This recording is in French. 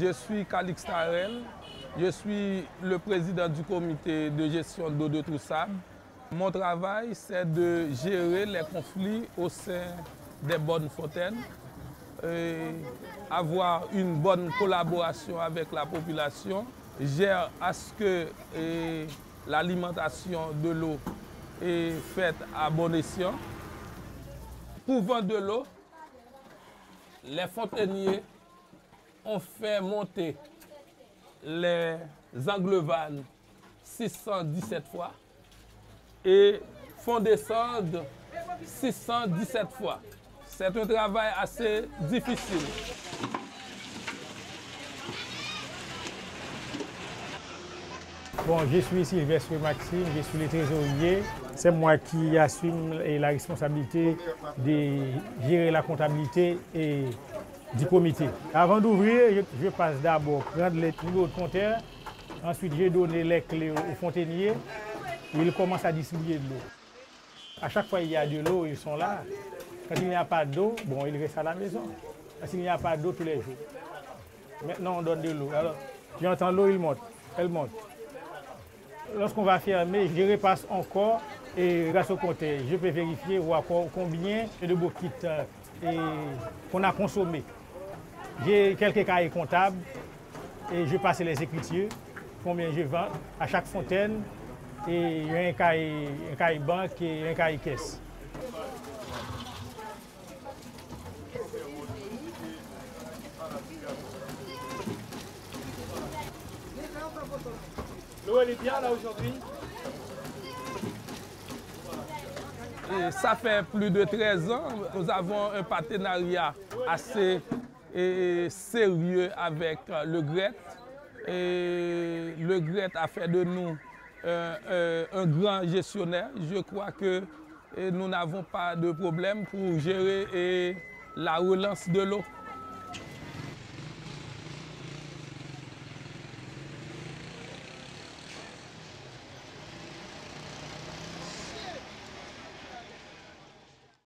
Je suis Calix Tarel, je suis le président du comité de gestion d'eau de Troussab. Mon travail, c'est de gérer les conflits au sein des bonnes fontaines, et avoir une bonne collaboration avec la population, gère à ce que l'alimentation de l'eau est faite à bon escient. Pour vendre de l'eau, les fontainiers ont fait monter les anglevannes 617 fois et font descendre 617 fois. C'est un travail assez difficile. Bon, je suis Sylvestre Maxime, je suis le trésorier. C'est moi qui assume la responsabilité de gérer la comptabilité et du comité. Avant d'ouvrir, je passe d'abord prendre les numéros de compteur. Ensuite, j'ai donné les clés aux fontainiers. Ils commencent à distribuer de l'eau. À chaque fois qu'il y a de l'eau, ils sont là. Quand il n'y a pas d'eau, bon, ils restent à la maison. S'il n'y a pas d'eau tous les jours. Maintenant, on donne de l'eau. Alors, j'entends l'eau, il monte. Elle monte. Lorsqu'on va fermer, je repasse encore et grâce au compteur, je peux vérifier voir combien de bouquites qu'on a consommé. J'ai quelques cahiers comptables et je passe les écritures, combien je vends à chaque fontaine et un cahier, un cahier banque et un cahier caisse. L'eau elle est bien là aujourd'hui Ça fait plus de 13 ans, nous avons un partenariat assez sérieux avec le GRET. Et le GRET a fait de nous un grand gestionnaire. Je crois que nous n'avons pas de problème pour gérer la relance de l'eau.